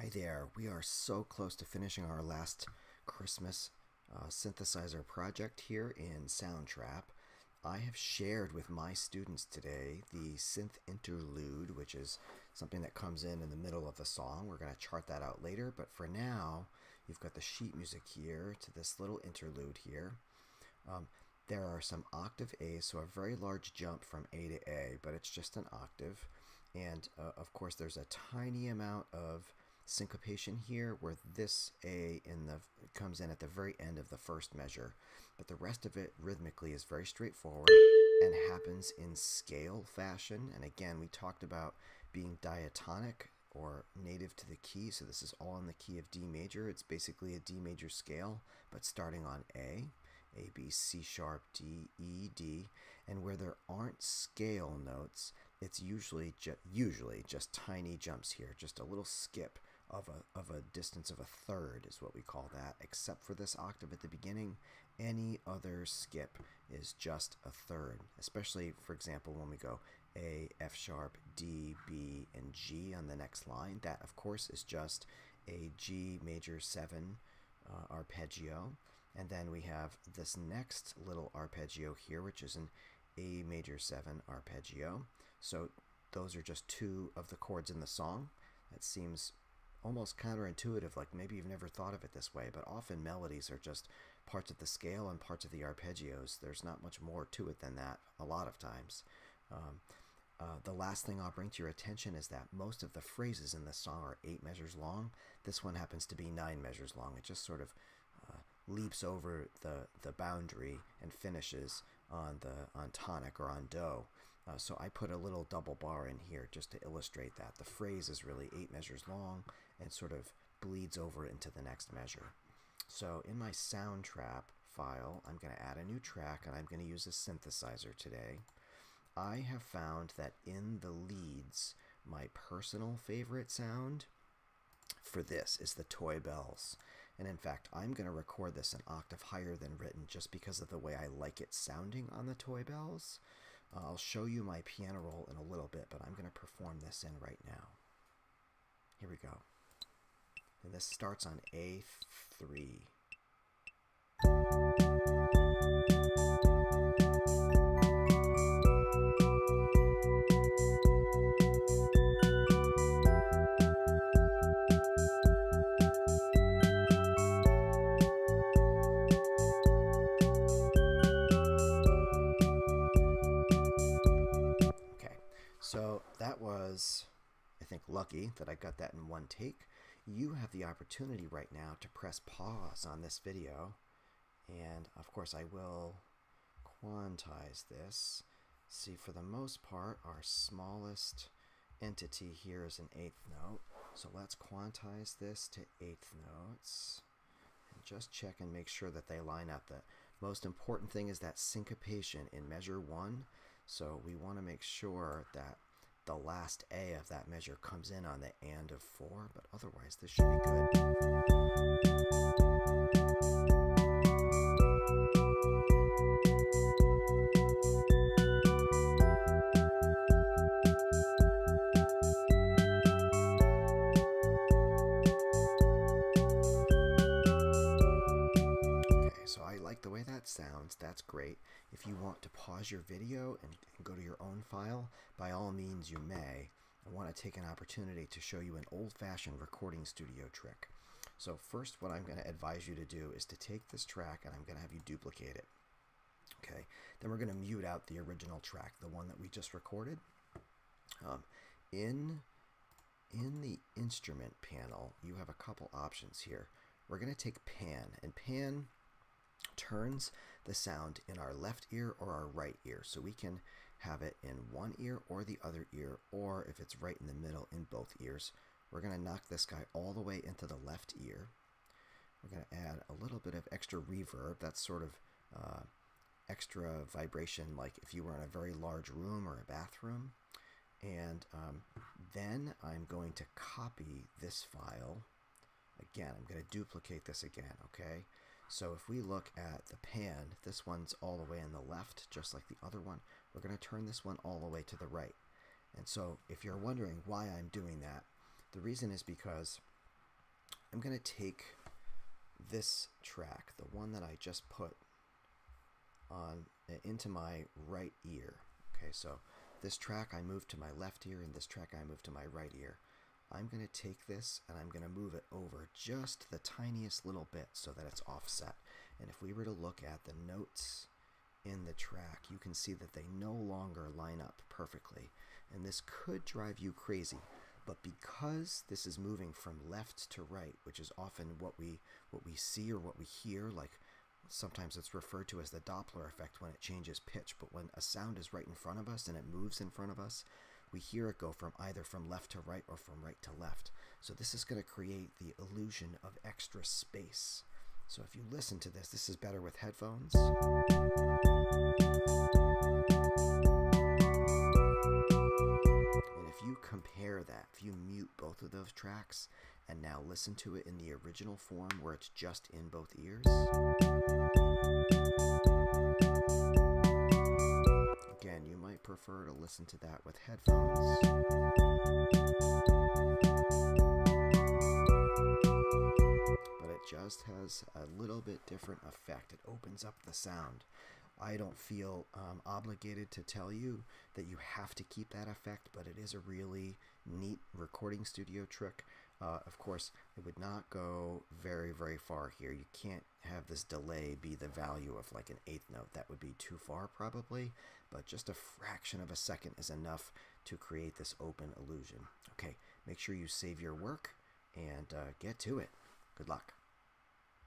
Hi there. We are so close to finishing our last Christmas uh, synthesizer project here in Soundtrap. I have shared with my students today the synth interlude, which is something that comes in in the middle of the song. We're going to chart that out later, but for now, you've got the sheet music here to this little interlude here. Um, there are some octave A's, so a very large jump from A to A, but it's just an octave. And uh, of course, there's a tiny amount of syncopation here where this A in the comes in at the very end of the first measure. But the rest of it rhythmically is very straightforward and happens in scale fashion. And again, we talked about being diatonic or native to the key. So this is all in the key of D major. It's basically a D major scale, but starting on A. A, B, C sharp, D, E, D, and where there aren't scale notes, it's usually ju usually just tiny jumps here, just a little skip of a, of a distance of a third is what we call that, except for this octave at the beginning. Any other skip is just a third, especially, for example, when we go A, F sharp, D, B, and G on the next line. That, of course, is just a G major 7 uh, arpeggio. And then we have this next little arpeggio here, which is an A major 7 arpeggio. So those are just two of the chords in the song. That seems almost counterintuitive, like maybe you've never thought of it this way, but often melodies are just parts of the scale and parts of the arpeggios. There's not much more to it than that a lot of times. Um, uh, the last thing I'll bring to your attention is that most of the phrases in this song are eight measures long. This one happens to be nine measures long. It just sort of uh, leaps over the, the boundary and finishes on the on tonic or on do. Uh, so I put a little double bar in here just to illustrate that. The phrase is really eight measures long and sort of bleeds over into the next measure. So in my Soundtrap file, I'm going to add a new track and I'm going to use a synthesizer today. I have found that in the leads, my personal favorite sound for this is the toy bells. And in fact, I'm going to record this an octave higher than written just because of the way I like it sounding on the toy bells. Uh, I'll show you my piano roll in a little bit, but I'm going to perform this in right now. Here we go. And this starts on A3. So that was, I think, lucky that I got that in one take. You have the opportunity right now to press pause on this video. And of course, I will quantize this. See, for the most part, our smallest entity here is an eighth note. So let's quantize this to eighth notes. And just check and make sure that they line up. The most important thing is that syncopation in measure one so we want to make sure that the last A of that measure comes in on the and of 4, but otherwise this should be good. Sounds, that's great. If you want to pause your video and, and go to your own file, by all means you may. I want to take an opportunity to show you an old-fashioned recording studio trick. So first what I'm going to advise you to do is to take this track and I'm going to have you duplicate it. Okay, then we're going to mute out the original track, the one that we just recorded. Um, in, in the instrument panel, you have a couple options here. We're going to take pan, and pan turns the sound in our left ear or our right ear. So we can have it in one ear or the other ear, or if it's right in the middle, in both ears. We're going to knock this guy all the way into the left ear. We're going to add a little bit of extra reverb. That's sort of uh, extra vibration, like if you were in a very large room or a bathroom. And um, then I'm going to copy this file. Again, I'm going to duplicate this again, okay? So if we look at the pan, this one's all the way on the left, just like the other one. We're going to turn this one all the way to the right. And so if you're wondering why I'm doing that, the reason is because I'm going to take this track, the one that I just put on into my right ear. Okay, so this track I move to my left ear and this track I move to my right ear. I'm going to take this and I'm going to move it over just the tiniest little bit so that it's offset. And if we were to look at the notes in the track, you can see that they no longer line up perfectly. And this could drive you crazy. But because this is moving from left to right, which is often what we what we see or what we hear, like sometimes it's referred to as the Doppler effect when it changes pitch, but when a sound is right in front of us and it moves in front of us, we hear it go from either from left to right or from right to left. So this is going to create the illusion of extra space. So if you listen to this, this is better with headphones. And if you compare that, if you mute both of those tracks and now listen to it in the original form where it's just in both ears. Prefer to listen to that with headphones. But it just has a little bit different effect. It opens up the sound. I don't feel um, obligated to tell you that you have to keep that effect, but it is a really neat recording studio trick. Uh, of course, it would not go very, very far here. You can't have this delay be the value of like an eighth note. That would be too far probably, but just a fraction of a second is enough to create this open illusion. Okay, make sure you save your work and uh, get to it. Good luck.